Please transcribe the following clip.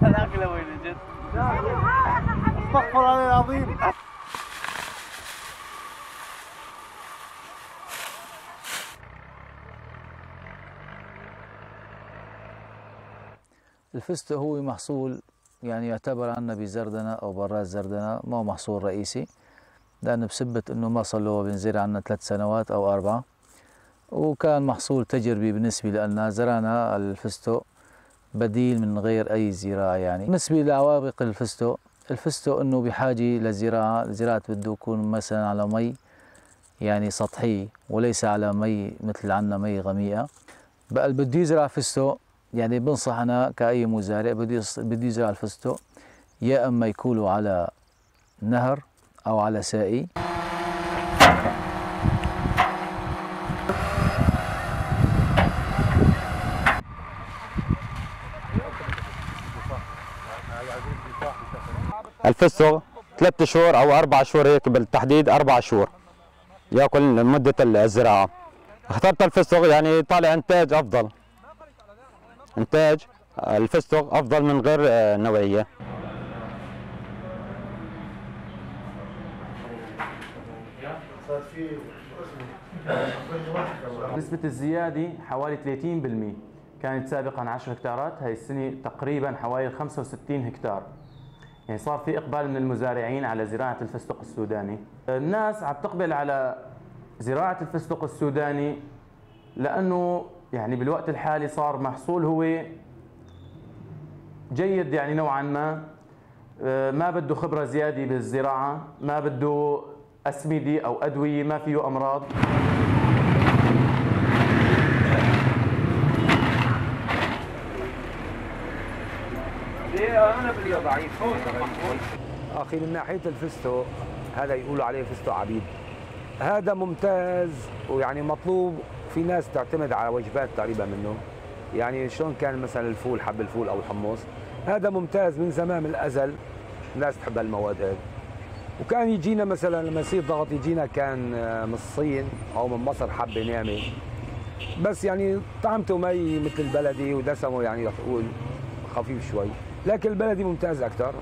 جد؟ استغفر الله العظيم. الفستق هو محصول يعني يعتبر عنا بزردنا أو برات زردنا ما هو محصول رئيسي. لأنه بسبة أنه ما صار له بنزرع عنا ثلاث سنوات أو أربعة. وكان محصول تجربي بالنسبة لنا زرعنا الفستق بديل من غير أي زراعة يعني. بالنسبة لعوائق الفستق الفستق أنه بحاجة لزراعة الزراعة بده يكون مثلا على مي يعني سطحية وليس على مي مثل عنا مي غميقة. بقى اللي بده يزرع فستق يعني بنصح أنا كأي مزارع بده بده يزرع الفستق يا إما يكون على نهر أو على ساقي الفستق ثلاث شهور أو أربع شهور هيك بالتحديد أربع شهور يأكل مده الزراعة. اخترت الفستق يعني طالع إنتاج أفضل. إنتاج الفستق أفضل من غير نوعية. نسبة الزيادة حوالي 30% كانت سابقا 10 هكتارات هاي السنة تقريبا حوالي 65 هكتار. يعني صار في إقبال من المزارعين على زراعة الفستق السوداني. الناس عم تقبل على زراعة الفستق السوداني لأنه يعني بالوقت الحالي صار محصول هو جيد يعني نوعا ما. ما بده خبرة زيادة بالزراعة ما بده أسمدة أو أدوية ما فيه أنا ضعيف. أخي من ناحية الفستق هذا يقولوا عليه فستق عبيد. هذا ممتاز ويعني مطلوب. في ناس تعتمد على وجبات تقريبا منه. يعني شلون كان مثلا الفول حب الفول أو الحمص. هذا ممتاز من زمان من الأزل. الناس تحب المواد هذه وكان يجينا مثلا لما يصير ضغط يجينا كان من الصين أو من مصر حبه نعمة. بس يعني طعمته مي مثل البلدي ودسمه يعني رح أقول خفيف شوي. لكن البلدي ممتاز أكثر.